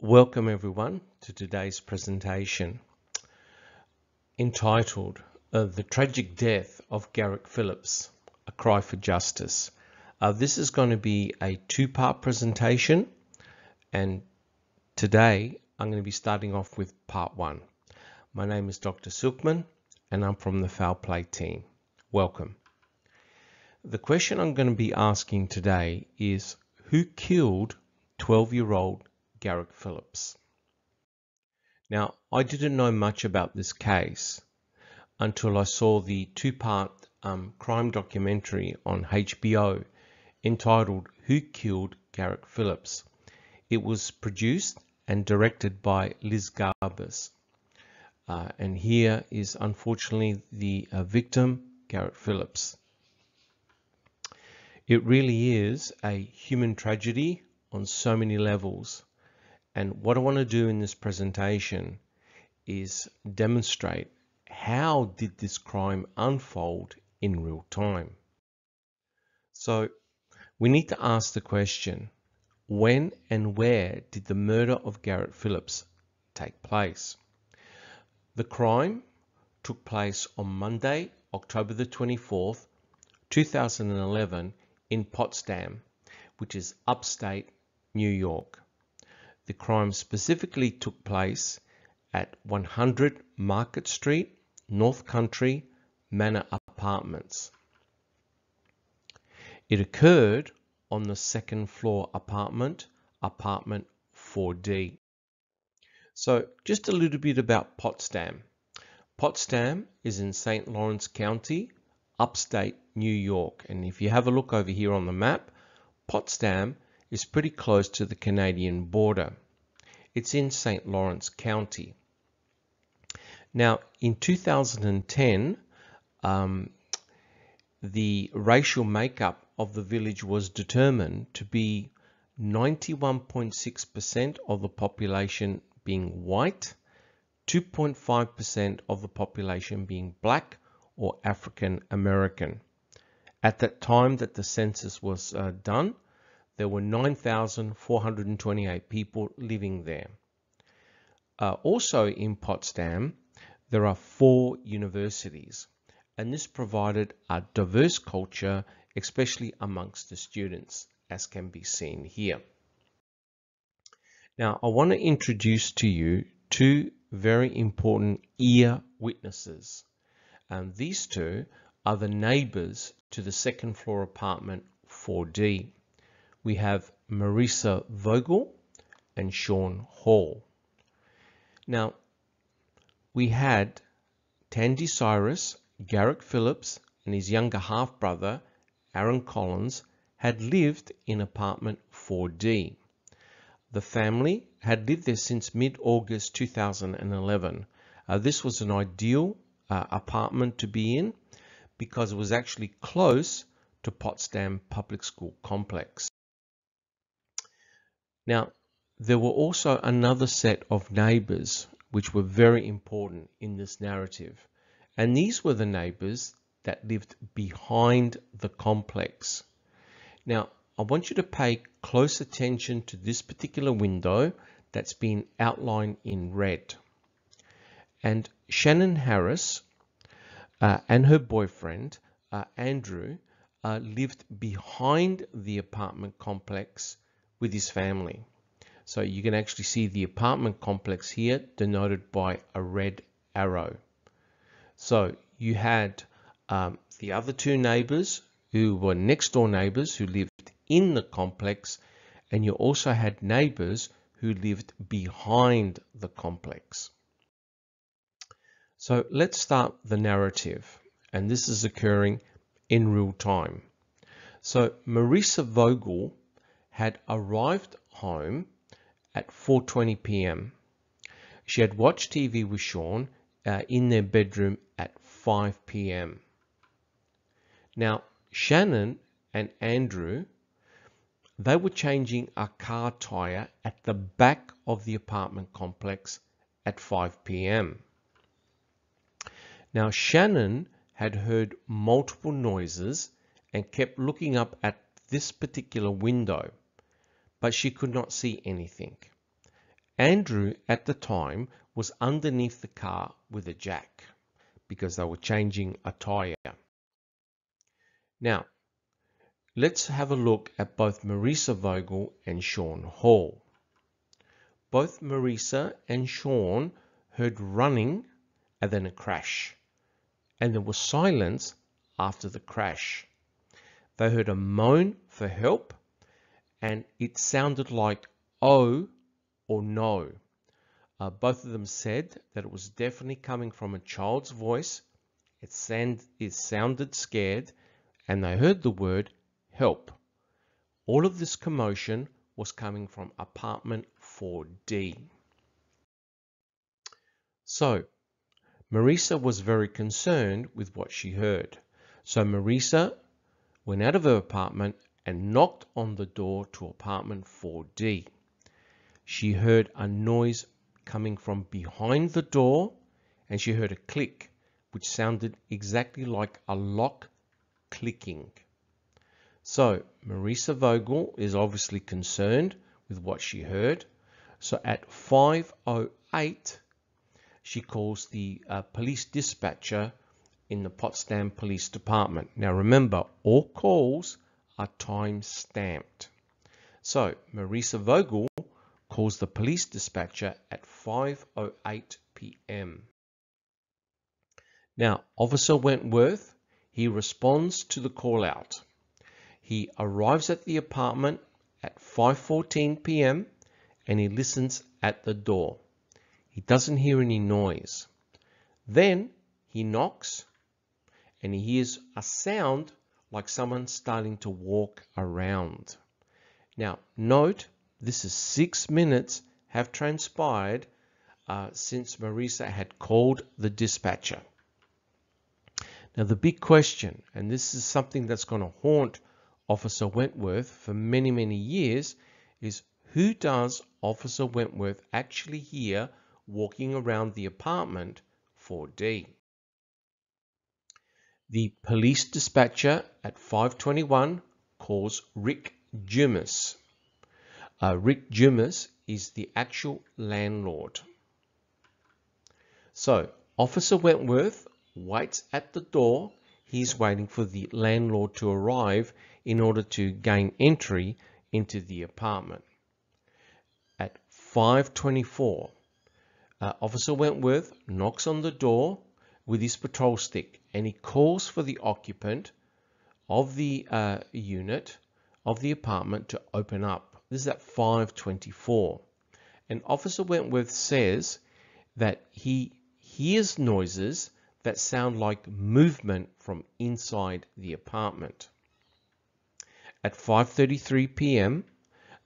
Welcome everyone to today's presentation entitled uh, The Tragic Death of Garrett Phillips, A Cry for Justice. Uh, this is going to be a two-part presentation and today I'm going to be starting off with part one. My name is Dr. Silkman and I'm from the Foul Play team. Welcome. The question I'm going to be asking today is who killed 12-year-old Garrett Phillips. Now, I didn't know much about this case until I saw the two-part um, crime documentary on HBO entitled Who Killed Garrett Phillips. It was produced and directed by Liz Garbus. Uh, and here is unfortunately the uh, victim, Garrett Phillips. It really is a human tragedy on so many levels. And what I want to do in this presentation is demonstrate how did this crime unfold in real time. So we need to ask the question, when and where did the murder of Garrett Phillips take place? The crime took place on Monday, October the 24th, 2011 in Potsdam, which is upstate New York. The crime specifically took place at 100 Market Street, North Country, Manor Apartments. It occurred on the second floor apartment, apartment 4D. So just a little bit about Potsdam. Potsdam is in St. Lawrence County, upstate New York. And if you have a look over here on the map, Potsdam is pretty close to the Canadian border. It's in St. Lawrence County. Now, in 2010, um, the racial makeup of the village was determined to be 91.6% of the population being white, 2.5% of the population being black or African American. At that time that the census was uh, done, there were 9,428 people living there. Uh, also in Potsdam, there are four universities, and this provided a diverse culture, especially amongst the students, as can be seen here. Now, I want to introduce to you two very important ear witnesses. And these two are the neighbors to the second floor apartment 4D we have Marisa Vogel and Sean Hall. Now, we had Tandy Cyrus, Garrett Phillips, and his younger half-brother, Aaron Collins, had lived in apartment 4D. The family had lived there since mid-August 2011. Uh, this was an ideal uh, apartment to be in because it was actually close to Potsdam Public School Complex. Now, there were also another set of neighbors which were very important in this narrative. And these were the neighbors that lived behind the complex. Now, I want you to pay close attention to this particular window that's been outlined in red. And Shannon Harris uh, and her boyfriend, uh, Andrew, uh, lived behind the apartment complex with his family. So you can actually see the apartment complex here denoted by a red arrow. So you had um, the other two neighbors who were next door neighbors who lived in the complex and you also had neighbors who lived behind the complex. So let's start the narrative and this is occurring in real time. So Marisa Vogel had arrived home at 4.20 p.m. She had watched TV with Sean uh, in their bedroom at 5 p.m. Now, Shannon and Andrew, they were changing a car tire at the back of the apartment complex at 5 p.m. Now, Shannon had heard multiple noises and kept looking up at this particular window but she could not see anything. Andrew at the time was underneath the car with a jack because they were changing a tyre. Now, let's have a look at both Marisa Vogel and Sean Hall. Both Marisa and Sean heard running and then a crash, and there was silence after the crash. They heard a moan for help, and it sounded like oh or no. Uh, both of them said that it was definitely coming from a child's voice. It, sound, it sounded scared, and they heard the word help. All of this commotion was coming from apartment 4D. So, Marisa was very concerned with what she heard. So Marisa went out of her apartment and knocked on the door to apartment 4D. She heard a noise coming from behind the door and she heard a click which sounded exactly like a lock clicking. So Marisa Vogel is obviously concerned with what she heard. So at 5.08, she calls the uh, police dispatcher in the Potsdam Police Department. Now remember, all calls are time stamped. So Marisa Vogel calls the police dispatcher at 5.08 p.m. Now, Officer Wentworth, he responds to the call out. He arrives at the apartment at 5.14 p.m. and he listens at the door. He doesn't hear any noise. Then he knocks and he hears a sound like someone starting to walk around. Now, note this is six minutes have transpired uh, since Marisa had called the dispatcher. Now, the big question, and this is something that's going to haunt Officer Wentworth for many, many years, is who does Officer Wentworth actually hear walking around the apartment 4D? The police dispatcher at 521 calls Rick Jumis. Uh, Rick Jumis is the actual landlord. So, Officer Wentworth waits at the door. He's waiting for the landlord to arrive in order to gain entry into the apartment. At 5.24, uh, Officer Wentworth knocks on the door with his patrol stick and he calls for the occupant of the uh, unit of the apartment to open up. This is at 524. And Officer Wentworth says that he hears noises that sound like movement from inside the apartment. At 5.33 p.m.,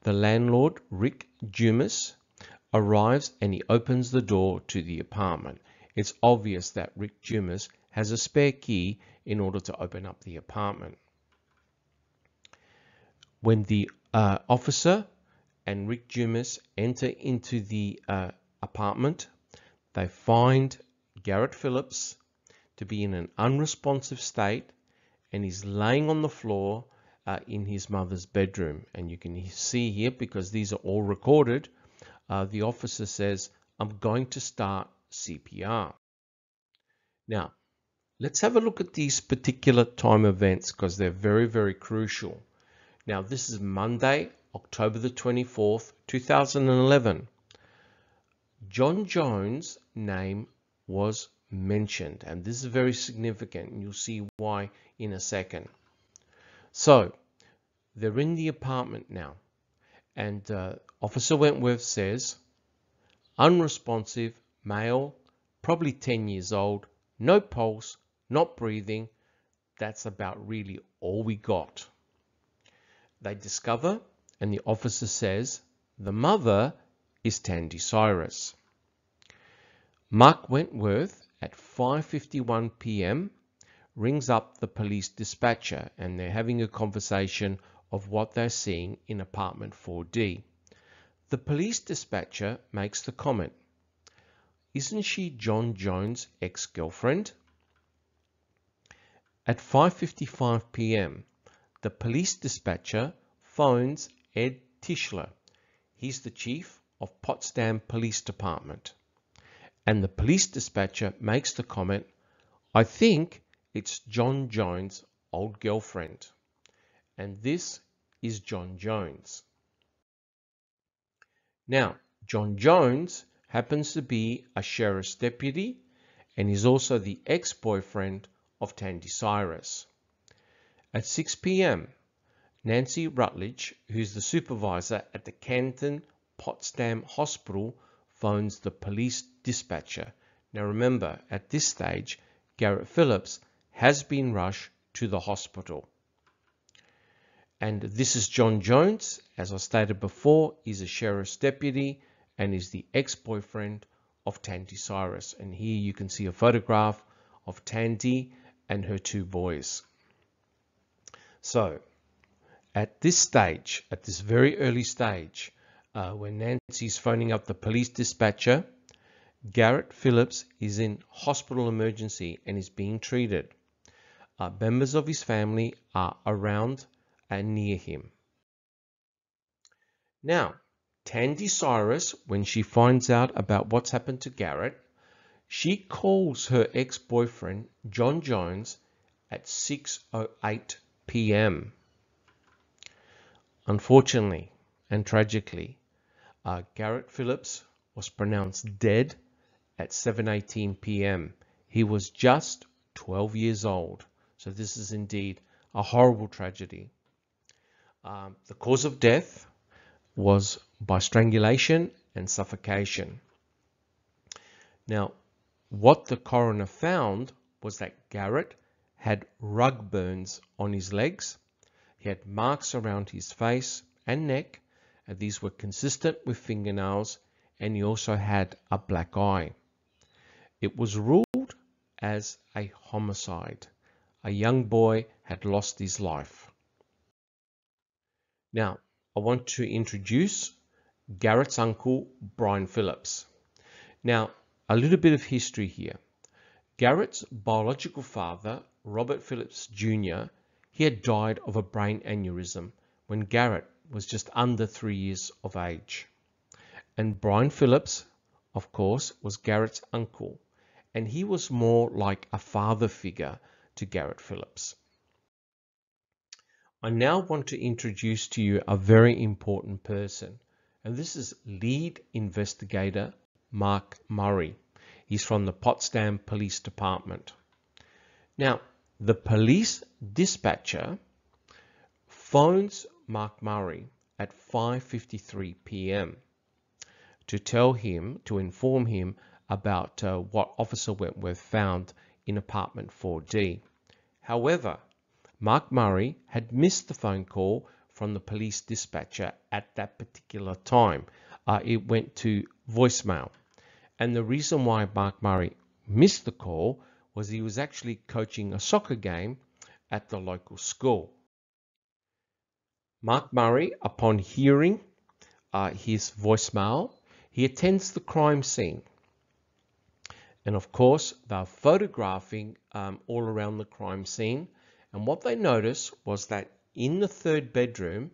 the landlord, Rick Jumis, arrives and he opens the door to the apartment it's obvious that Rick Jumis has a spare key in order to open up the apartment. When the uh, officer and Rick Jumis enter into the uh, apartment, they find Garrett Phillips to be in an unresponsive state and he's laying on the floor uh, in his mother's bedroom. And you can see here, because these are all recorded, uh, the officer says, I'm going to start CPR. Now, let's have a look at these particular time events because they're very, very crucial. Now, this is Monday, October the 24th, 2011. John Jones' name was mentioned, and this is very significant, and you'll see why in a second. So, they're in the apartment now, and uh, Officer Wentworth says, unresponsive, male, probably 10 years old, no pulse, not breathing. That's about really all we got. They discover, and the officer says, the mother is Tandy Cyrus. Mark Wentworth at 5.51 p.m. rings up the police dispatcher and they're having a conversation of what they're seeing in apartment 4D. The police dispatcher makes the comment, isn't she John Jones' ex-girlfriend? At 5.55 p.m., the police dispatcher phones Ed Tischler. He's the chief of Potsdam Police Department. And the police dispatcher makes the comment, I think it's John Jones' old girlfriend. And this is John Jones. Now, John Jones happens to be a sheriff's deputy and is also the ex-boyfriend of Tandy Cyrus. At 6 p.m., Nancy Rutledge, who's the supervisor at the Canton Potsdam Hospital, phones the police dispatcher. Now remember, at this stage, Garrett Phillips has been rushed to the hospital. And this is John Jones, as I stated before, is a sheriff's deputy and is the ex-boyfriend of Tandy Cyrus. And here you can see a photograph of Tandy and her two boys. So, at this stage, at this very early stage, uh, when Nancy's phoning up the police dispatcher, Garrett Phillips is in hospital emergency and is being treated. Uh, members of his family are around and near him. Now, Tandy Cyrus, when she finds out about what's happened to Garrett, she calls her ex-boyfriend, John Jones, at 6.08 p.m. Unfortunately and tragically, uh, Garrett Phillips was pronounced dead at 7.18 p.m. He was just 12 years old. So this is indeed a horrible tragedy. Um, the cause of death was by strangulation and suffocation. Now, what the coroner found was that Garrett had rug burns on his legs. He had marks around his face and neck, and these were consistent with fingernails, and he also had a black eye. It was ruled as a homicide. A young boy had lost his life. Now, I want to introduce Garrett's uncle, Brian Phillips. Now, a little bit of history here. Garrett's biological father, Robert Phillips Jr., he had died of a brain aneurysm when Garrett was just under three years of age. And Brian Phillips, of course, was Garrett's uncle, and he was more like a father figure to Garrett Phillips. I now want to introduce to you a very important person, and this is lead investigator Mark Murray. He's from the Potsdam Police Department. Now, the police dispatcher phones Mark Murray at 5.53 p.m. to tell him, to inform him about uh, what Officer Wentworth found in apartment 4D. However, Mark Murray had missed the phone call from the police dispatcher at that particular time. Uh, it went to voicemail. And the reason why Mark Murray missed the call was he was actually coaching a soccer game at the local school. Mark Murray, upon hearing uh, his voicemail, he attends the crime scene. And of course, they're photographing um, all around the crime scene and what they noticed was that in the third bedroom,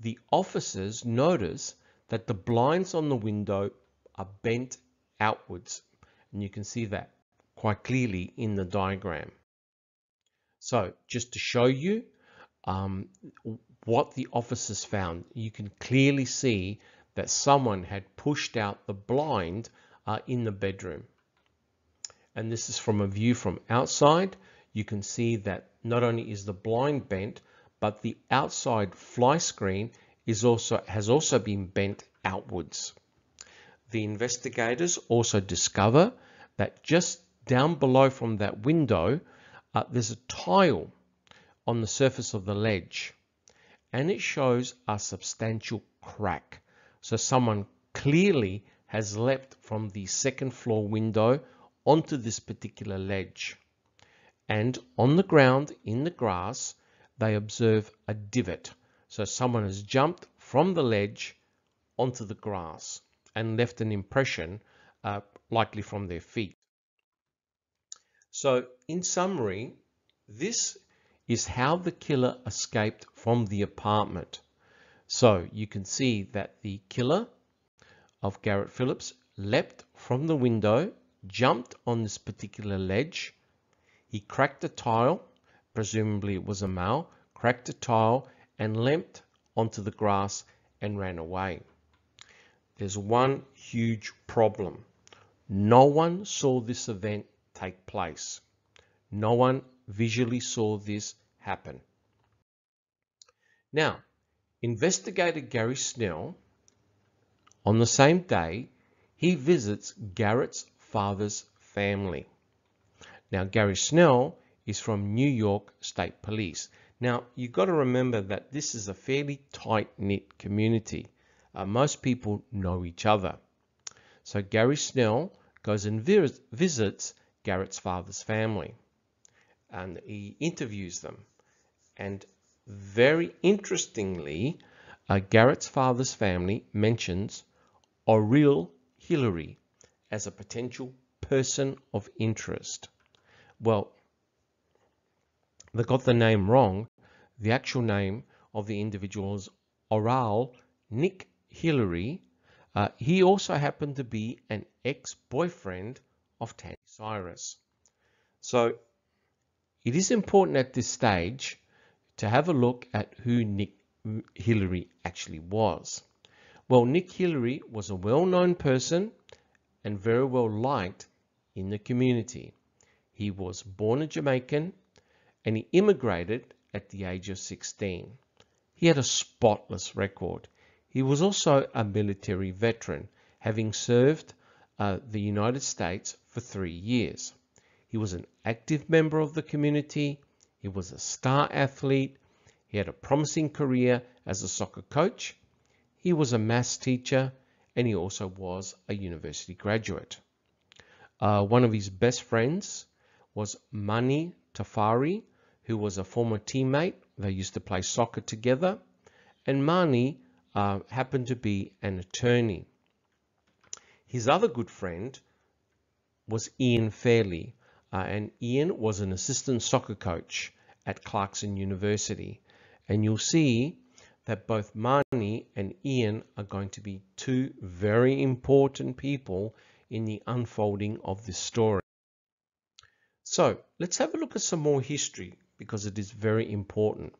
the officers notice that the blinds on the window are bent outwards. And you can see that quite clearly in the diagram. So just to show you um, what the officers found, you can clearly see that someone had pushed out the blind uh, in the bedroom. And this is from a view from outside you can see that not only is the blind bent, but the outside fly screen is also has also been bent outwards. The investigators also discover that just down below from that window, uh, there's a tile on the surface of the ledge and it shows a substantial crack. So someone clearly has leapt from the second floor window onto this particular ledge and on the ground in the grass they observe a divot. So someone has jumped from the ledge onto the grass and left an impression, uh, likely from their feet. So in summary, this is how the killer escaped from the apartment. So you can see that the killer of Garrett Phillips leapt from the window, jumped on this particular ledge. He cracked a tile, presumably it was a male, cracked a tile and leapt onto the grass and ran away. There's one huge problem. No one saw this event take place. No one visually saw this happen. Now, investigator Gary Snell, on the same day, he visits Garrett's father's family. Now, Gary Snell is from New York State Police. Now, you've got to remember that this is a fairly tight-knit community. Uh, most people know each other. So Gary Snell goes and visits Garrett's father's family and he interviews them. And very interestingly, uh, Garrett's father's family mentions Oriel Hillary as a potential person of interest. Well, they got the name wrong. The actual name of the individual is Oral Nick Hillary. Uh, he also happened to be an ex-boyfriend of Tandy Cyrus. So it is important at this stage to have a look at who Nick Hillary actually was. Well, Nick Hillary was a well-known person and very well liked in the community. He was born a Jamaican and he immigrated at the age of 16. He had a spotless record. He was also a military veteran, having served uh, the United States for three years. He was an active member of the community. He was a star athlete. He had a promising career as a soccer coach. He was a maths teacher and he also was a university graduate. Uh, one of his best friends was Mani Tafari, who was a former teammate. They used to play soccer together. And Mani uh, happened to be an attorney. His other good friend was Ian Fairley, uh, and Ian was an assistant soccer coach at Clarkson University. And you'll see that both Mani and Ian are going to be two very important people in the unfolding of this story. So let's have a look at some more history because it is very important.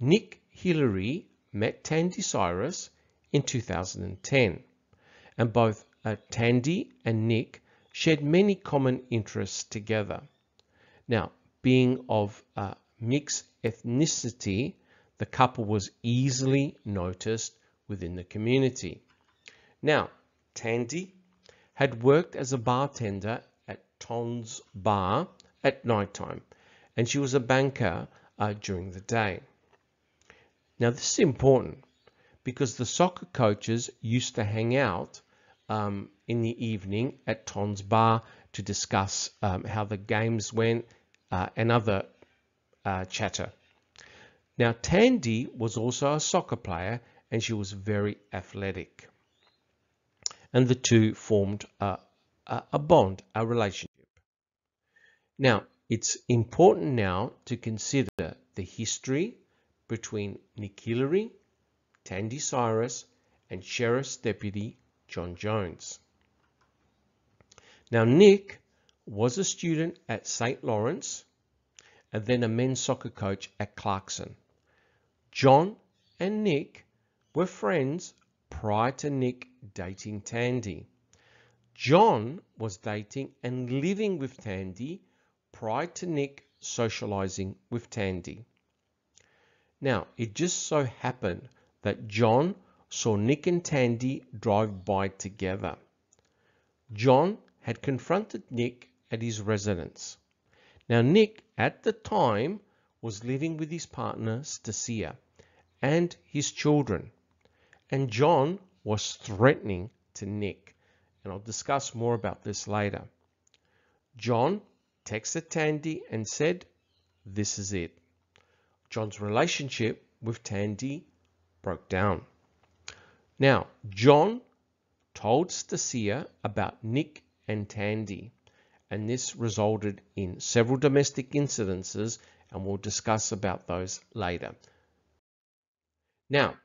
Nick Hillary met Tandy Cyrus in 2010 and both uh, Tandy and Nick shared many common interests together. Now, being of uh, mixed ethnicity, the couple was easily noticed within the community. Now, Tandy had worked as a bartender at Ton's Bar at night time, and she was a banker uh, during the day. Now, this is important because the soccer coaches used to hang out um, in the evening at Ton's Bar to discuss um, how the games went uh, and other uh, chatter. Now, Tandy was also a soccer player and she was very athletic. And the two formed a, a, a bond, a relationship. Now, it's important now to consider the history between Nick Hillary, Tandy Cyrus, and Sheriff's Deputy John Jones. Now, Nick was a student at St. Lawrence and then a men's soccer coach at Clarkson. John and Nick were friends prior to Nick dating Tandy. John was dating and living with Tandy prior to Nick socializing with Tandy. Now, it just so happened that John saw Nick and Tandy drive by together. John had confronted Nick at his residence. Now, Nick, at the time, was living with his partner, Stacia, and his children. And John was threatening to Nick. And I'll discuss more about this later. John texted Tandy and said, This is it. John's relationship with Tandy broke down. Now, John told Stacia about Nick and Tandy, and this resulted in several domestic incidences, and we'll discuss about those later. Now,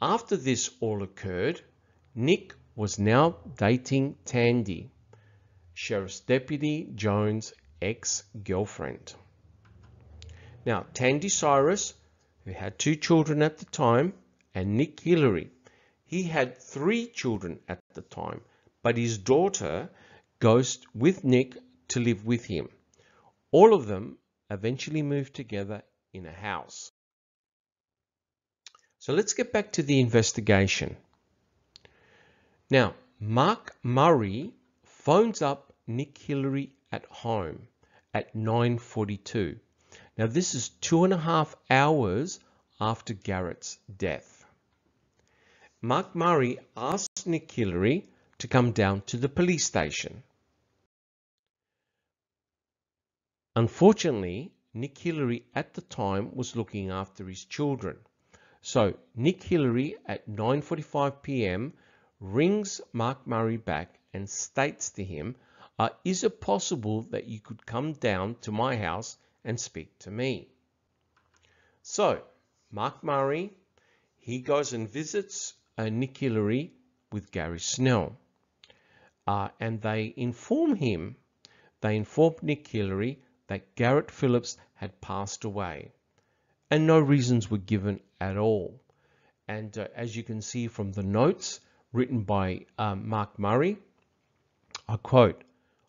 after this all occurred, Nick was now dating Tandy, Sheriff's Deputy Jones' ex-girlfriend. Now, Tandy Cyrus, who had two children at the time, and Nick Hillary, he had three children at the time, but his daughter goes with Nick to live with him. All of them eventually moved together in a house. So let's get back to the investigation. Now, Mark Murray phones up Nick Hillary at home at 9.42. Now, this is two and a half hours after Garrett's death. Mark Murray asks Nick Hillary to come down to the police station. Unfortunately, Nick Hillary at the time was looking after his children. So Nick Hillary at 9.45 p.m. rings Mark Murray back and states to him, uh, is it possible that you could come down to my house and speak to me? So Mark Murray, he goes and visits uh, Nick Hillary with Gary Snell. Uh, and they inform him, they inform Nick Hillary that Garrett Phillips had passed away and no reasons were given at all. And uh, as you can see from the notes written by um, Mark Murray, I quote,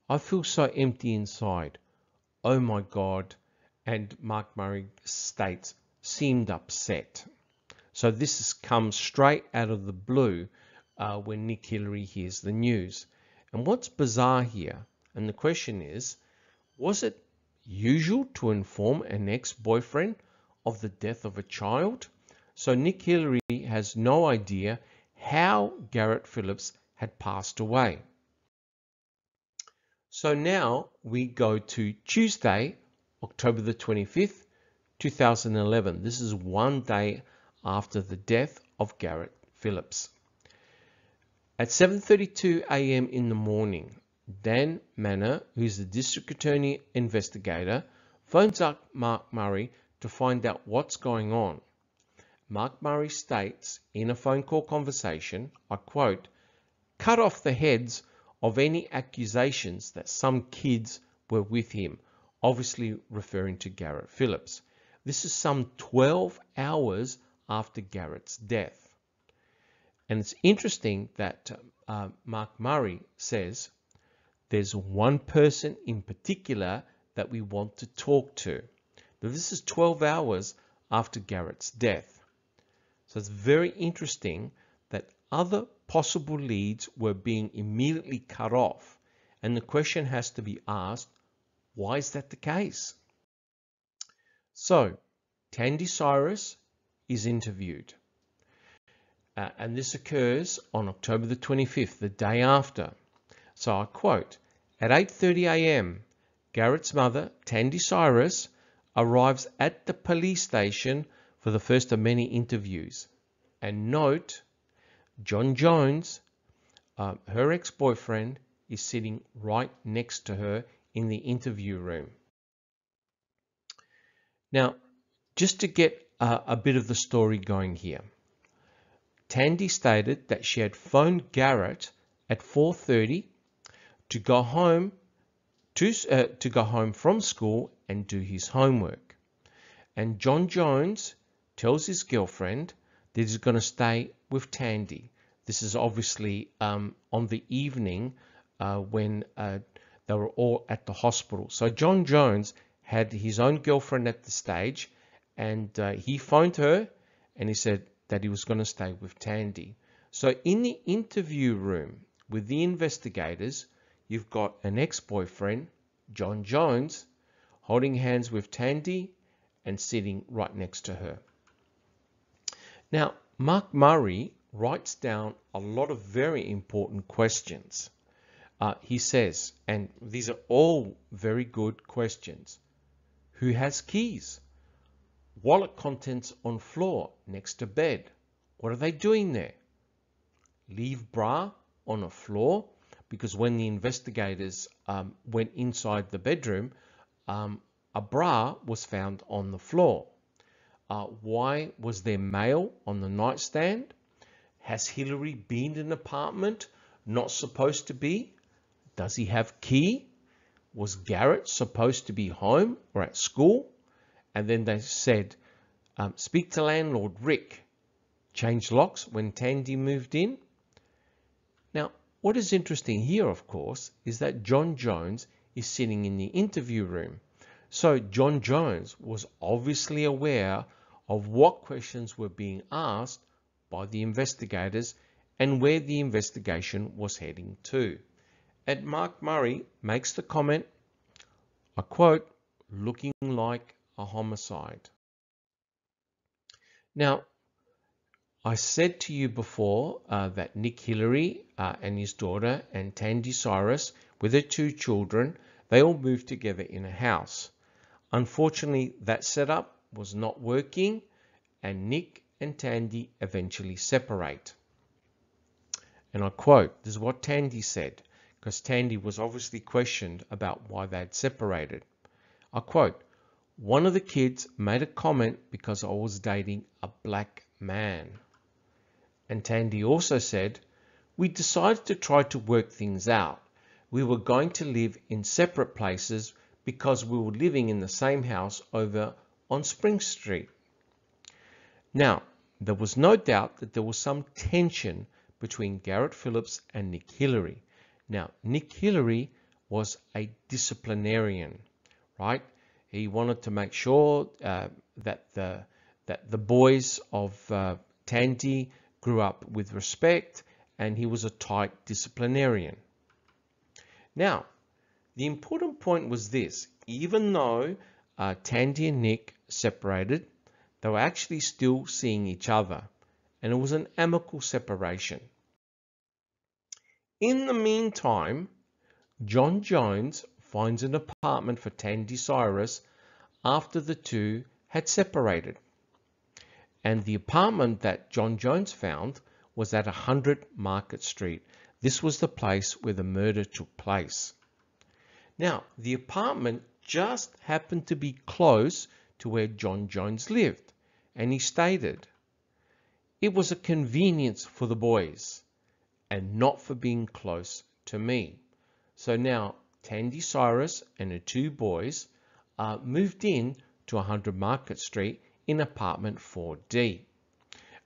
I feel so empty inside. Oh my God. And Mark Murray states, seemed upset. So this has come straight out of the blue uh, when Nick Hillary hears the news. And what's bizarre here, and the question is, was it usual to inform an ex-boyfriend of the death of a child. So Nick Hillary has no idea how Garrett Phillips had passed away. So now we go to Tuesday, October the 25th, 2011. This is one day after the death of Garrett Phillips. At 7.32 a.m. in the morning, Dan Manner, who's the district attorney investigator, phones up Mark Murray to find out what's going on. Mark Murray states in a phone call conversation, I quote, cut off the heads of any accusations that some kids were with him, obviously referring to Garrett Phillips. This is some 12 hours after Garrett's death. And it's interesting that uh, Mark Murray says there's one person in particular that we want to talk to. Now, this is 12 hours after Garrett's death. So it's very interesting that other possible leads were being immediately cut off. And the question has to be asked, why is that the case? So, Tandy Cyrus is interviewed. Uh, and this occurs on October the 25th, the day after. So I quote, at 8.30 a.m., Garrett's mother, Tandy Cyrus, arrives at the police station for the first of many interviews. And note, John Jones, uh, her ex-boyfriend, is sitting right next to her in the interview room. Now, just to get uh, a bit of the story going here, Tandy stated that she had phoned Garrett at 4.30 to go home to, uh, to go home from school and do his homework. And John Jones tells his girlfriend that he's going to stay with Tandy. This is obviously um, on the evening uh, when uh, they were all at the hospital. So John Jones had his own girlfriend at the stage and uh, he phoned her and he said that he was going to stay with Tandy. So in the interview room with the investigators, you've got an ex-boyfriend, John Jones, holding hands with Tandy and sitting right next to her. Now, Mark Murray writes down a lot of very important questions. Uh, he says, and these are all very good questions. Who has keys? Wallet contents on floor next to bed. What are they doing there? Leave bra on a floor because when the investigators um, went inside the bedroom, um, a bra was found on the floor. Uh, why was there mail on the nightstand? Has Hillary been in an apartment not supposed to be? Does he have key? Was Garrett supposed to be home or at school? And then they said, um, speak to landlord Rick. Change locks when Tandy moved in. Now, what is interesting here, of course, is that John Jones is sitting in the interview room. So John Jones was obviously aware of what questions were being asked by the investigators and where the investigation was heading to. And Mark Murray makes the comment, I quote, looking like a homicide. Now, I said to you before uh, that Nick Hillary uh, and his daughter and Tandy Cyrus, with their two children, they all moved together in a house. Unfortunately, that setup was not working and Nick and Tandy eventually separate. And I quote, this is what Tandy said, because Tandy was obviously questioned about why they had separated. I quote, one of the kids made a comment because I was dating a black man. And Tandy also said, we decided to try to work things out. We were going to live in separate places because we were living in the same house over on Spring Street. Now, there was no doubt that there was some tension between Garrett Phillips and Nick Hillary. Now, Nick Hillary was a disciplinarian, right? He wanted to make sure uh, that the that the boys of uh, Tandy grew up with respect, and he was a tight disciplinarian. Now, the important point was this: even though uh, Tandy and Nick separated, they were actually still seeing each other, and it was an amicable separation. In the meantime, John Jones finds an apartment for Tandy Cyrus after the two had separated. And the apartment that John Jones found was at 100 Market Street. This was the place where the murder took place. Now, the apartment just happened to be close to where John Jones lived, and he stated, It was a convenience for the boys, and not for being close to me. So now Tandy Cyrus and her two boys uh, moved in to 100 Market Street in apartment 4D.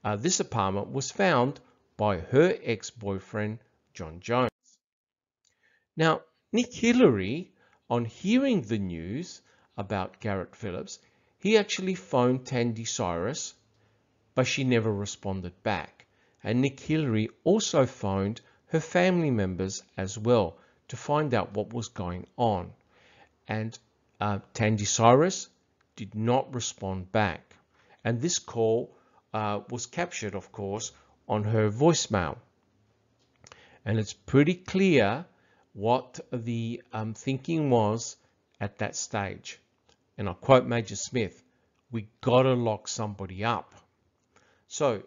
Uh, this apartment was found by her ex-boyfriend, John Jones. Now, Nick Hillary, on hearing the news about Garrett Phillips, he actually phoned Tandy Cyrus, but she never responded back. And Nick Hillary also phoned her family members as well to find out what was going on. And uh, Tandy Cyrus did not respond back. And this call uh, was captured, of course, on her voicemail. And it's pretty clear what the um, thinking was at that stage. And I quote Major Smith, we gotta lock somebody up. So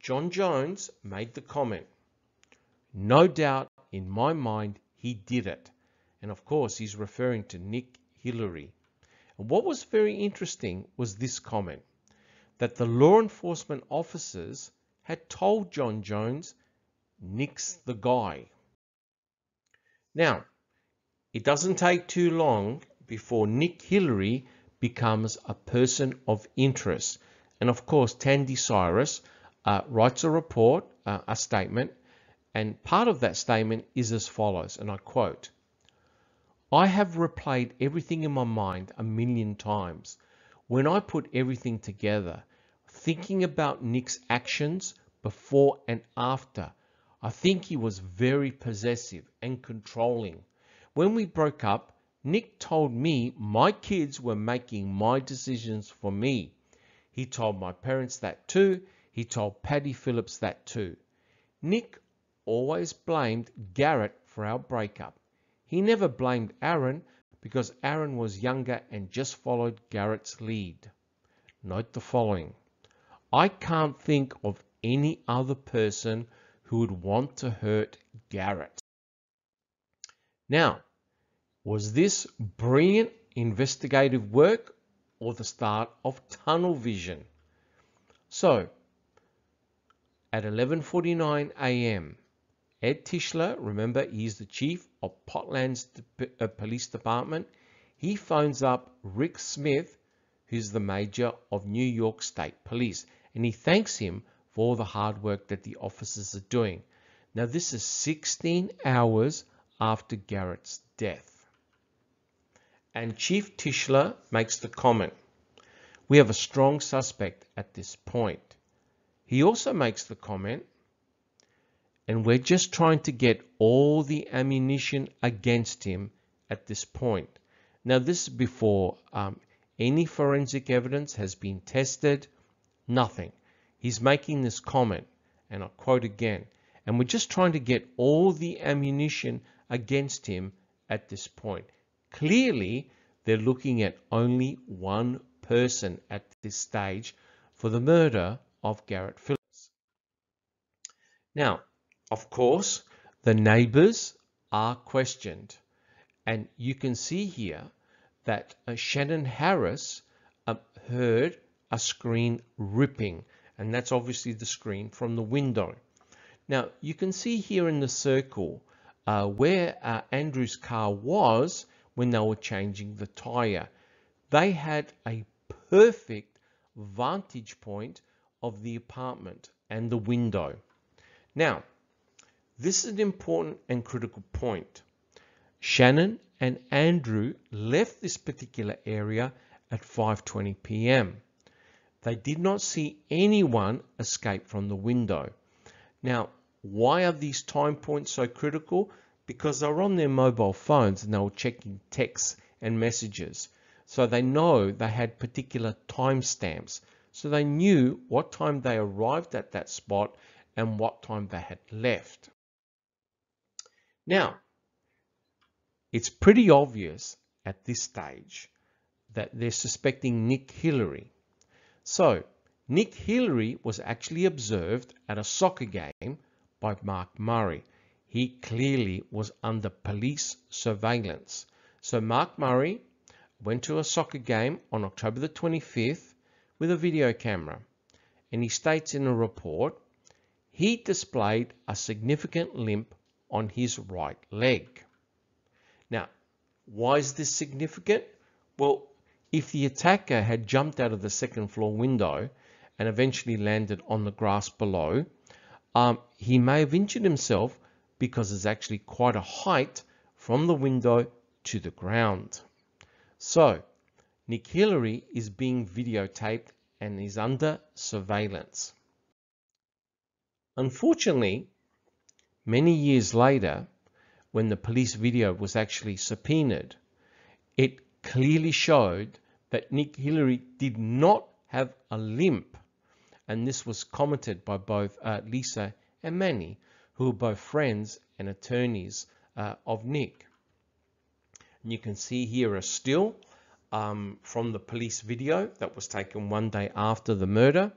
John Jones made the comment, no doubt in my mind he did it. And of course, he's referring to Nick Hillary. And what was very interesting was this comment that the law enforcement officers had told John Jones, Nick's the guy. Now, it doesn't take too long before Nick Hillary becomes a person of interest. And of course, Tandy Cyrus uh, writes a report, uh, a statement, and part of that statement is as follows, and I quote, I have replayed everything in my mind a million times. When I put everything together, thinking about Nick's actions before and after, I think he was very possessive and controlling. When we broke up, Nick told me my kids were making my decisions for me. He told my parents that too. He told Paddy Phillips that too. Nick always blamed Garrett for our breakup. He never blamed Aaron because Aaron was younger and just followed Garrett's lead. Note the following. I can't think of any other person who would want to hurt Garrett. Now, was this brilliant investigative work or the start of tunnel vision? So, at 11.49 a.m., Ed Tischler, remember he's the chief of Potland's uh, police department, he phones up Rick Smith, who's the major of New York State Police, and he thanks him for the hard work that the officers are doing. Now this is 16 hours after Garrett's death. And Chief Tischler makes the comment, we have a strong suspect at this point. He also makes the comment, and we're just trying to get all the ammunition against him at this point. Now, this is before um, any forensic evidence has been tested, nothing. He's making this comment, and I'll quote again, and we're just trying to get all the ammunition against him at this point. Clearly, they're looking at only one person at this stage for the murder of Garrett Phillips. Now, of course, the neighbors are questioned. And you can see here that uh, Shannon Harris uh, heard a screen ripping. And that's obviously the screen from the window. Now, you can see here in the circle uh, where uh, Andrew's car was when they were changing the tire. They had a perfect vantage point of the apartment and the window. Now, this is an important and critical point. Shannon and Andrew left this particular area at 5.20 p.m. They did not see anyone escape from the window. Now, why are these time points so critical? Because they're on their mobile phones and they were checking texts and messages. So they know they had particular timestamps. So they knew what time they arrived at that spot and what time they had left. Now, it's pretty obvious at this stage that they're suspecting Nick Hillary. So, Nick Hillary was actually observed at a soccer game by Mark Murray. He clearly was under police surveillance. So Mark Murray went to a soccer game on October the 25th with a video camera. And he states in a report, he displayed a significant limp on his right leg. Now, why is this significant? Well, if the attacker had jumped out of the second floor window and eventually landed on the grass below, um, he may have injured himself because there's actually quite a height from the window to the ground. So, Nick Hillary is being videotaped and is under surveillance. Unfortunately, many years later, when the police video was actually subpoenaed, it clearly showed that Nick Hillary did not have a limp. And this was commented by both uh, Lisa and Manny, who are both friends and attorneys uh, of Nick. And you can see here a still um, from the police video that was taken one day after the murder.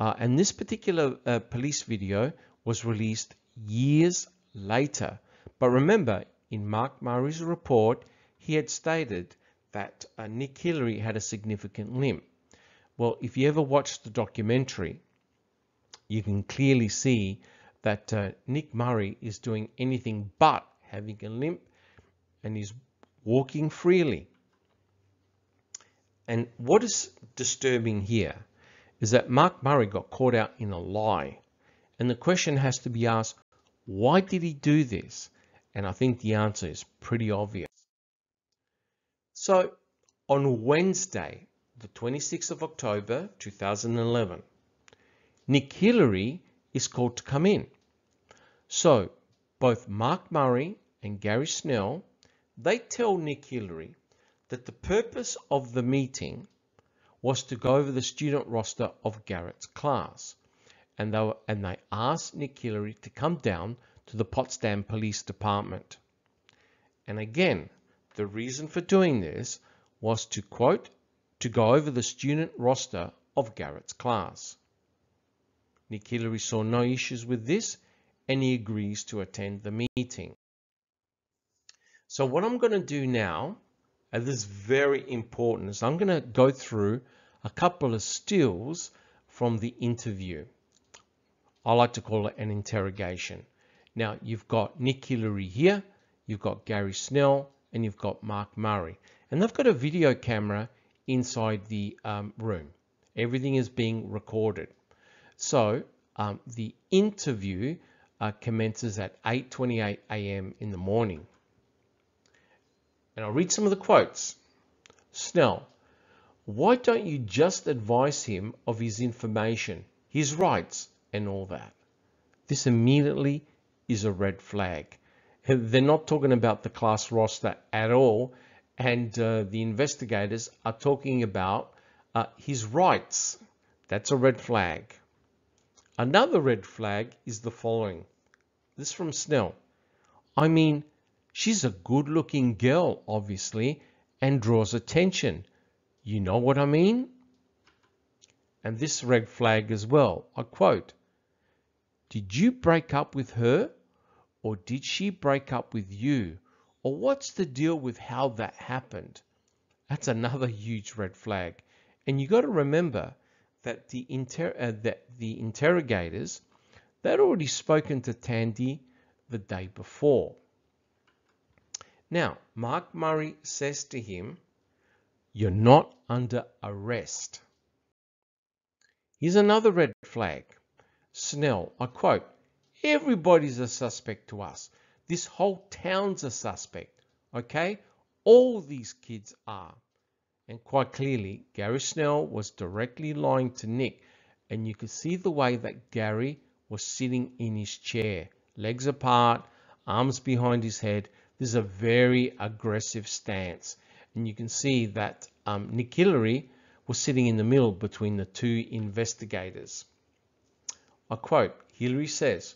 Uh, and this particular uh, police video was released years later. But remember, in Mark Murray's report, he had stated that uh, Nick Hillary had a significant limp. Well, if you ever watched the documentary, you can clearly see that uh, Nick Murray is doing anything but having a limp and is walking freely. And what is disturbing here is that Mark Murray got caught out in a lie. And the question has to be asked, why did he do this? And I think the answer is pretty obvious. So on Wednesday, the 26th of October 2011, Nick Hillary is called to come in. So both Mark Murray and Gary Snell they tell Nick Hillary that the purpose of the meeting was to go over the student roster of Garrett's class. And they, were, and they asked Nick Hillary to come down to the Potsdam Police Department. And again, the reason for doing this was to quote, to go over the student roster of Garrett's class. Nick Hillary saw no issues with this and he agrees to attend the meeting. So what I'm going to do now, and this is very important, is I'm going to go through a couple of stills from the interview I like to call it an interrogation. Now, you've got Nick Hillary here, you've got Gary Snell, and you've got Mark Murray. And they've got a video camera inside the um, room. Everything is being recorded. So um, the interview uh, commences at 8.28 a.m. in the morning. And I'll read some of the quotes. Snell, why don't you just advise him of his information, his rights, and all that? This immediately is a red flag. They're not talking about the class roster at all, and uh, the investigators are talking about uh, his rights. That's a red flag. Another red flag is the following. This from Snell. I mean, she's a good looking girl, obviously, and draws attention. You know what I mean? And this red flag as well. I quote, Did you break up with her? Or did she break up with you? Or what's the deal with how that happened? That's another huge red flag. And you got to remember that the, inter uh, that the interrogators, they'd already spoken to Tandy the day before. Now, Mark Murray says to him, You're not under arrest. Here's another red flag. Snell, I quote, Everybody's a suspect to us. This whole town's a suspect. Okay? All these kids are. And quite clearly, Gary Snell was directly lying to Nick. And you could see the way that Gary was sitting in his chair, legs apart, arms behind his head. This is a very aggressive stance. And you can see that um, Nick Hillary was sitting in the middle between the two investigators. I quote, Hillary says,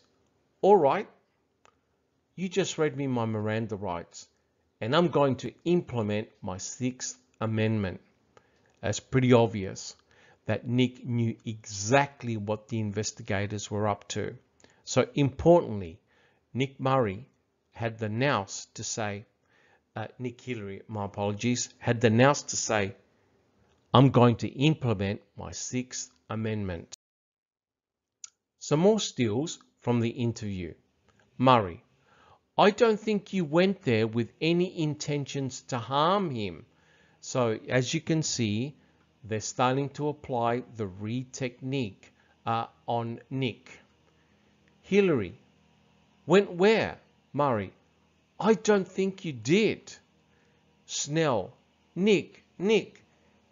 all right, you just read me my Miranda rights and I'm going to implement my Sixth Amendment. It's pretty obvious that Nick knew exactly what the investigators were up to. So importantly, Nick Murray had the nous to say, uh, Nick Hillary, my apologies, had the nous to say, I'm going to implement my Sixth Amendment. Some more stills from the interview. Murray, I don't think you went there with any intentions to harm him. So as you can see, they're starting to apply the Reid technique uh, on Nick. Hillary, went where? Murray, I don't think you did. Snell, Nick, Nick,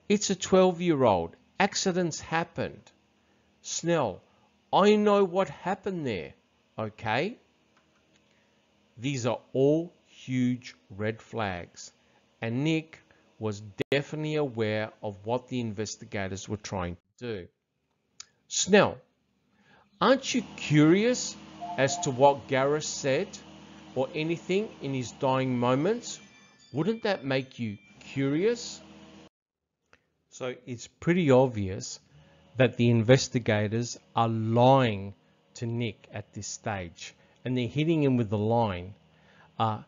it's a 12 year old. Accidents happened. Snell, I know what happened there. Okay? These are all huge red flags. And Nick was definitely aware of what the investigators were trying to do. Snell, aren't you curious as to what Garrett said or anything in his dying moments? Wouldn't that make you curious? So it's pretty obvious that the investigators are lying to Nick at this stage and they're hitting him with the line. Uh,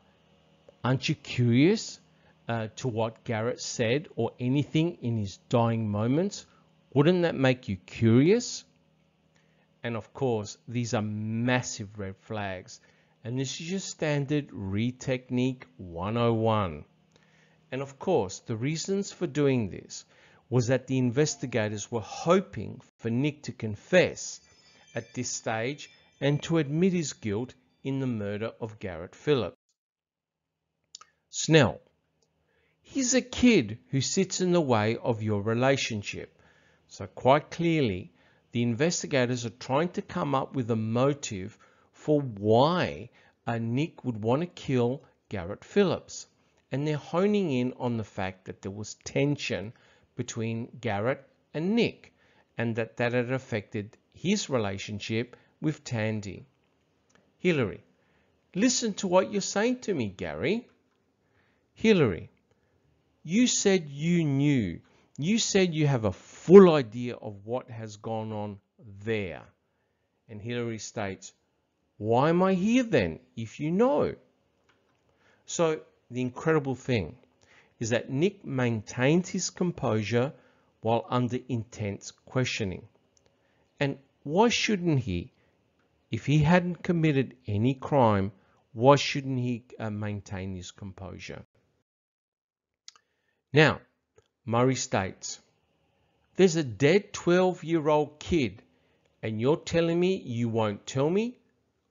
aren't you curious uh, to what Garrett said or anything in his dying moments? Wouldn't that make you curious? And of course, these are massive red flags. And this is your standard Reid technique 101. And of course, the reasons for doing this was that the investigators were hoping for Nick to confess at this stage and to admit his guilt in the murder of Garrett Phillips. Snell, he's a kid who sits in the way of your relationship. So quite clearly, the investigators are trying to come up with a motive for why Nick would want to kill Garrett Phillips. And they're honing in on the fact that there was tension between Garrett and Nick and that that had affected his relationship with Tandy. Hillary, listen to what you're saying to me, Gary. Hillary, you said you knew. You said you have a full idea of what has gone on there. And Hillary states, why am I here then, if you know? So the incredible thing is that Nick maintained his composure while under intense questioning. And why shouldn't he? if he hadn't committed any crime, why shouldn't he uh, maintain his composure? Now, Murray states, there's a dead 12 year old kid, and you're telling me you won't tell me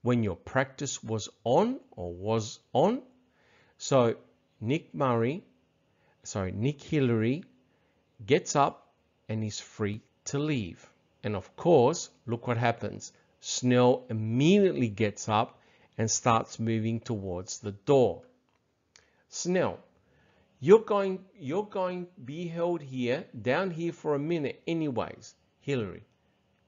when your practice was on or was on? So, Nick Murray, sorry, Nick Hillary gets up and is free to leave. And of course, look what happens. Snell immediately gets up and starts moving towards the door. Snell, you're going, you're going to be held here, down here for a minute anyways. Hillary,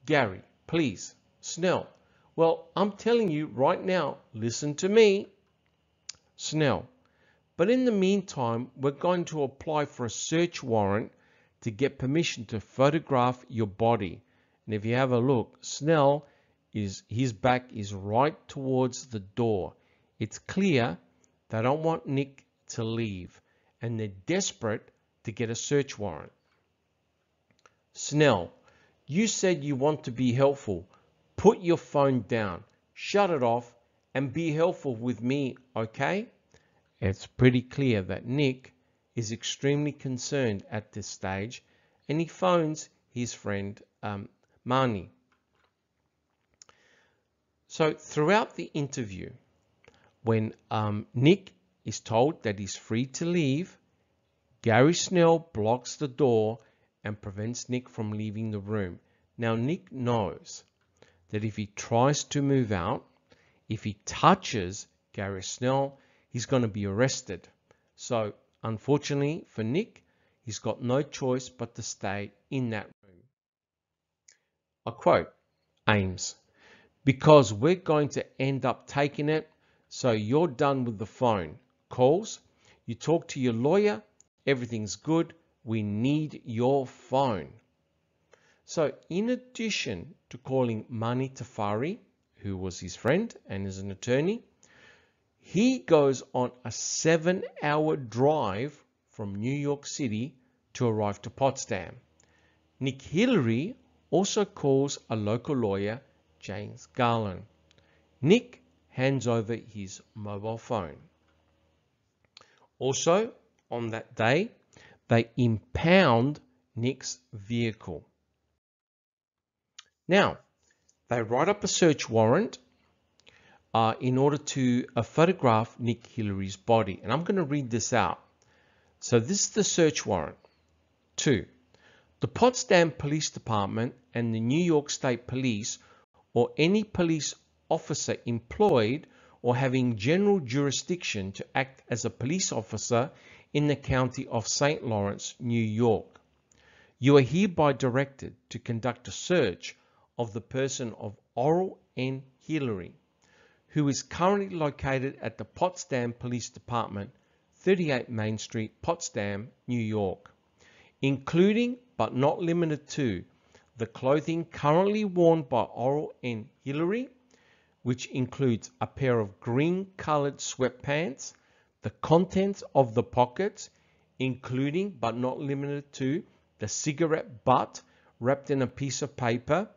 Gary, please, Snell. Well, I'm telling you right now, listen to me. Snell, but in the meantime, we're going to apply for a search warrant to get permission to photograph your body. And if you have a look, Snell is his back is right towards the door. It's clear they don't want Nick to leave and they're desperate to get a search warrant. Snell, you said you want to be helpful. Put your phone down, shut it off, and be helpful with me, okay? It's pretty clear that Nick is extremely concerned at this stage and he phones his friend um, Marnie. So throughout the interview, when um, Nick is told that he's free to leave, Gary Snell blocks the door and prevents Nick from leaving the room. Now Nick knows that if he tries to move out, if he touches Gary Snell, he's going to be arrested. So unfortunately for Nick, he's got no choice but to stay in that room. I quote Ames, because we're going to end up taking it, so you're done with the phone calls. You talk to your lawyer, everything's good. We need your phone. So in addition to calling Mani Tafari, who was his friend and is an attorney, he goes on a seven hour drive from New York City to arrive to Potsdam. Nick Hillary also calls a local lawyer, James Garland. Nick hands over his mobile phone. Also, on that day, they impound Nick's vehicle. Now, they write up a search warrant uh, in order to uh, photograph Nick Hillary's body. And I'm going to read this out. So this is the search warrant. Two, the Potsdam Police Department and the New York State Police or any police officer employed or having general jurisdiction to act as a police officer in the county of St. Lawrence, New York. You are hereby directed to conduct a search of the person of Oral N. Hillary, who is currently located at the Potsdam Police Department, 38 Main Street, Potsdam, New York, including but not limited to the clothing currently worn by Oral N. Hillary, which includes a pair of green colored sweatpants, the contents of the pockets, including but not limited to the cigarette butt wrapped in a piece of paper,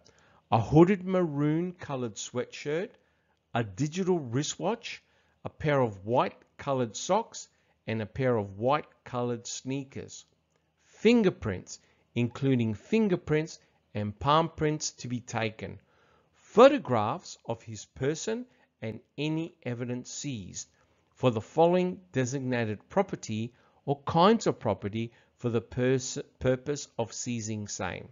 a hooded maroon colored sweatshirt, a digital wristwatch, a pair of white colored socks, and a pair of white colored sneakers. Fingerprints, including fingerprints and palm prints to be taken. Photographs of his person and any evidence seized for the following designated property or kinds of property for the purpose of seizing same.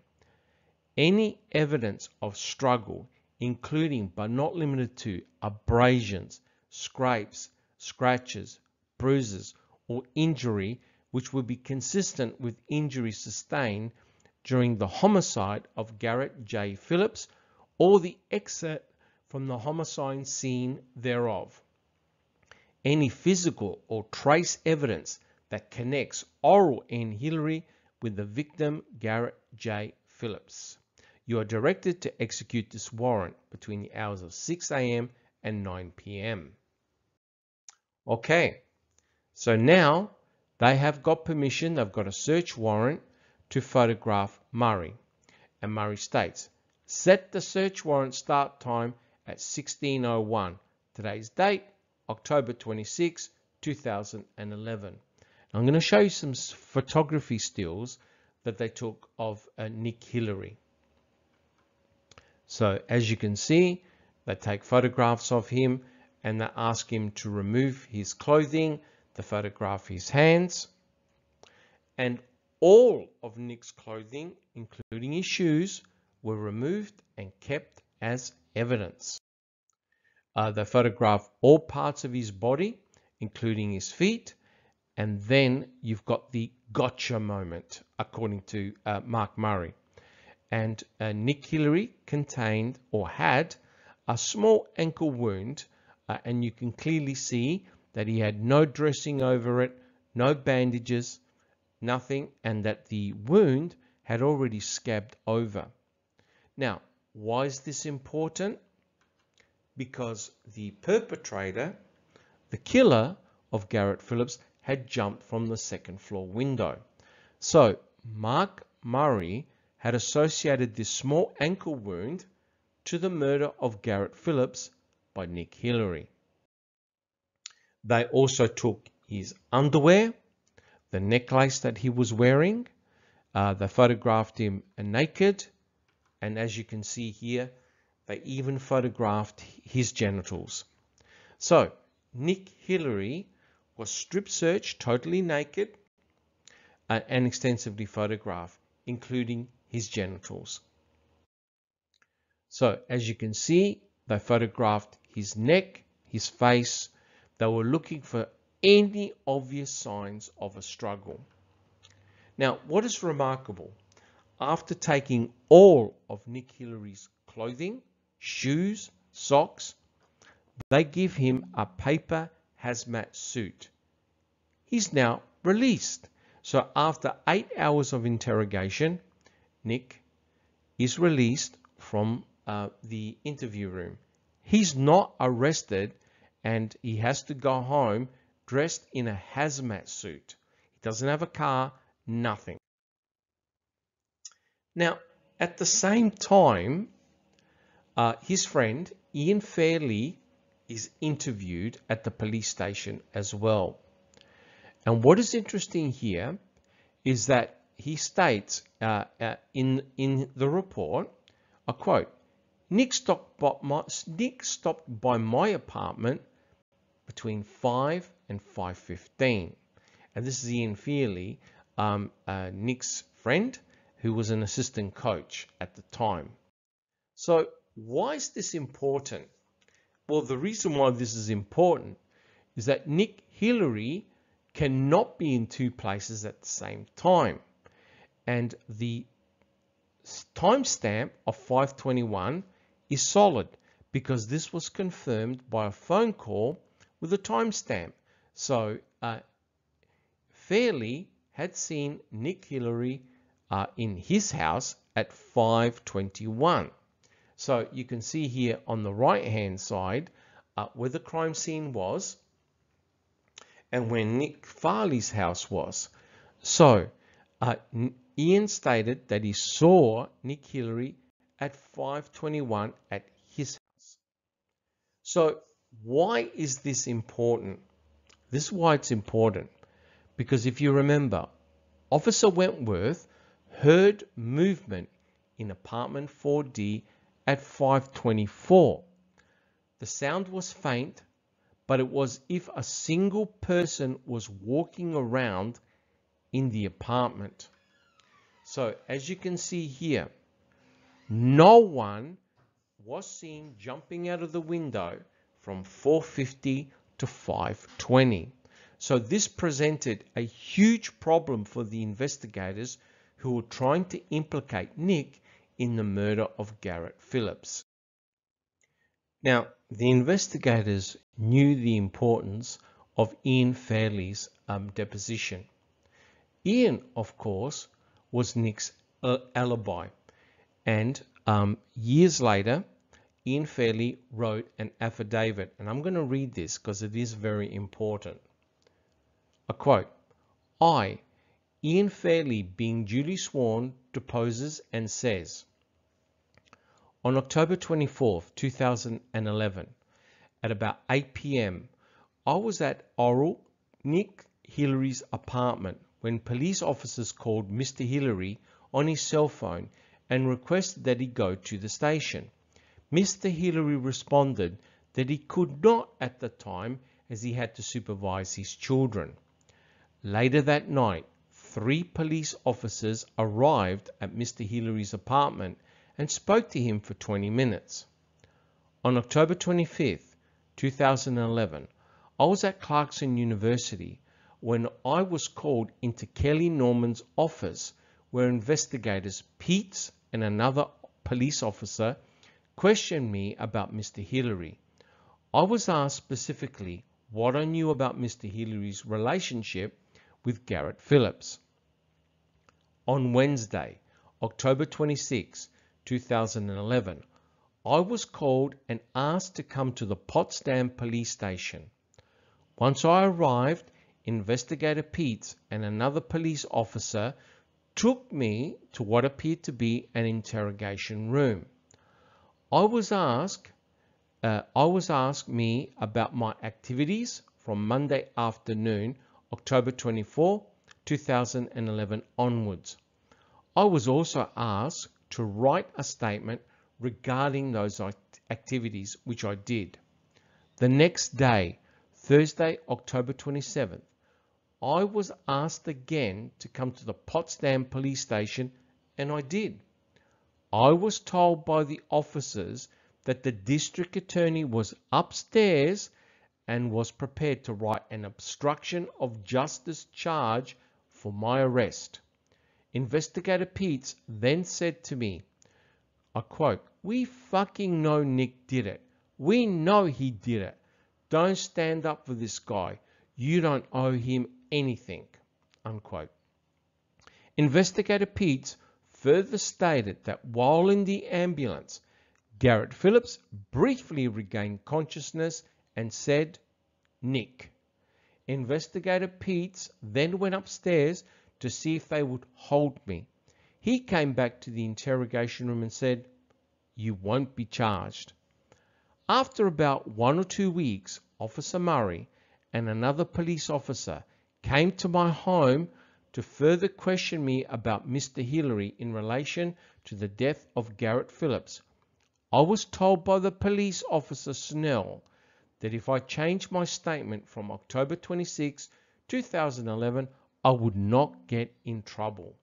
Any evidence of struggle including but not limited to abrasions, scrapes, scratches, bruises, or injury which would be consistent with injury sustained during the homicide of Garrett J. Phillips or the exit from the homicide scene thereof. Any physical or trace evidence that connects Oral N. Hillary with the victim Garrett J. Phillips. You are directed to execute this warrant between the hours of 6 a.m. and 9 p.m. Okay, so now they have got permission, they've got a search warrant to photograph Murray. And Murray states, set the search warrant start time at 1601. Today's date, October 26, 2011. I'm going to show you some photography stills that they took of uh, Nick Hillary. So as you can see, they take photographs of him and they ask him to remove his clothing, to photograph his hands. And all of Nick's clothing, including his shoes, were removed and kept as evidence. Uh, they photograph all parts of his body, including his feet, and then you've got the gotcha moment, according to uh, Mark Murray. And uh, Nick Hillary contained or had a small ankle wound, uh, and you can clearly see that he had no dressing over it, no bandages, nothing, and that the wound had already scabbed over. Now, why is this important? Because the perpetrator, the killer of Garrett Phillips, had jumped from the second floor window. So, Mark Murray had associated this small ankle wound to the murder of Garrett Phillips by Nick Hillary. They also took his underwear, the necklace that he was wearing. Uh, they photographed him naked. And as you can see here, they even photographed his genitals. So Nick Hillary was strip searched totally naked uh, and extensively photographed, including his genitals. So as you can see, they photographed his neck, his face. They were looking for any obvious signs of a struggle. Now, what is remarkable, after taking all of Nick Hillary's clothing, shoes, socks, they give him a paper hazmat suit. He's now released. So after eight hours of interrogation, Nick is released from uh, the interview room. He's not arrested and he has to go home dressed in a hazmat suit. He doesn't have a car, nothing. Now, at the same time, uh, his friend Ian Fairley is interviewed at the police station as well. And what is interesting here is that he states uh, uh, in, in the report, I quote, Nick stopped, by my, Nick stopped by my apartment between 5 and 5.15. And this is Ian Fairley, um, uh, Nick's friend, who was an assistant coach at the time. So why is this important? Well, the reason why this is important is that Nick Hillary cannot be in two places at the same time. And the timestamp of 521 is solid because this was confirmed by a phone call with a timestamp. So uh, Fairley had seen Nick Hillary uh, in his house at 521. So you can see here on the right hand side uh, where the crime scene was and where Nick Fairley's house was. So uh, Ian stated that he saw Nick Hillary at 521 at his house. So why is this important? This is why it's important. Because if you remember, Officer Wentworth heard movement in apartment 4D at 524. The sound was faint, but it was if a single person was walking around in the apartment. So as you can see here, no one was seen jumping out of the window from 450 to 520. So this presented a huge problem for the investigators who were trying to implicate Nick in the murder of Garrett Phillips. Now, the investigators knew the importance of Ian Fairley's um, deposition. Ian, of course, was Nick's uh, alibi, and um, years later, Ian Fairley wrote an affidavit, and I'm going to read this because it is very important. A quote, I, Ian Fairley, being duly sworn, deposes and says, On October 24, 2011, at about 8 p.m., I was at Oral Nick Hillary's apartment when police officers called Mr. Hillary on his cell phone and requested that he go to the station. Mr. Hillary responded that he could not at the time as he had to supervise his children. Later that night, three police officers arrived at Mr. Hillary's apartment and spoke to him for 20 minutes. On October 25, 2011, I was at Clarkson University when I was called into Kelly Norman's office where investigators Peets and another police officer questioned me about Mr. Hillary. I was asked specifically what I knew about Mr. Hillary's relationship with Garrett Phillips. On Wednesday, October 26, 2011, I was called and asked to come to the Potsdam police station. Once I arrived, Investigator Peets and another police officer took me to what appeared to be an interrogation room. I was asked, uh, I was asked me about my activities from Monday afternoon, October 24, 2011 onwards. I was also asked to write a statement regarding those activities, which I did. The next day, Thursday, October 27th, I was asked again to come to the Potsdam police station and I did. I was told by the officers that the district attorney was upstairs and was prepared to write an obstruction of justice charge for my arrest. Investigator Peets then said to me, I quote, we fucking know Nick did it. We know he did it. Don't stand up for this guy. You don't owe him anything. Unquote. Investigator Peets further stated that while in the ambulance, Garrett Phillips briefly regained consciousness and said, Nick. Investigator Peets then went upstairs to see if they would hold me. He came back to the interrogation room and said, You won't be charged. After about one or two weeks, Officer Murray and another police officer came to my home to further question me about Mr. Hillary in relation to the death of Garrett Phillips. I was told by the police officer Snell that if I changed my statement from October 26, 2011, I would not get in trouble.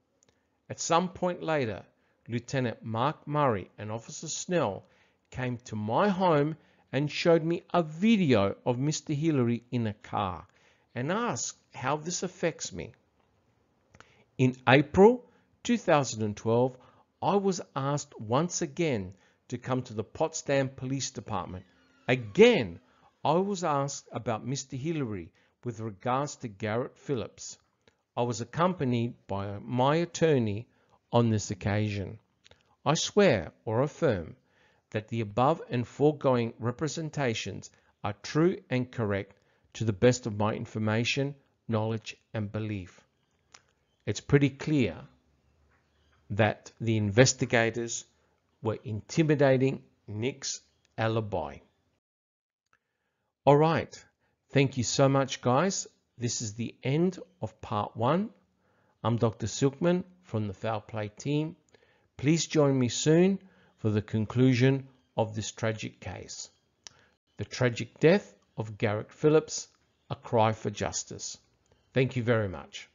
At some point later, Lieutenant Mark Murray and Officer Snell came to my home and showed me a video of Mr. Hillary in a car and asked how this affects me. In April 2012, I was asked once again to come to the Potsdam Police Department. Again, I was asked about Mr. Hillary with regards to Garrett Phillips. I was accompanied by my attorney on this occasion. I swear or affirm that the above and foregoing representations are true and correct to the best of my information, knowledge, and belief. It's pretty clear that the investigators were intimidating Nick's alibi. All right. Thank you so much, guys. This is the end of part one. I'm Dr. Silkman from the Foul Play team. Please join me soon for the conclusion of this tragic case. The tragic death of Garrett Phillips, a cry for justice. Thank you very much.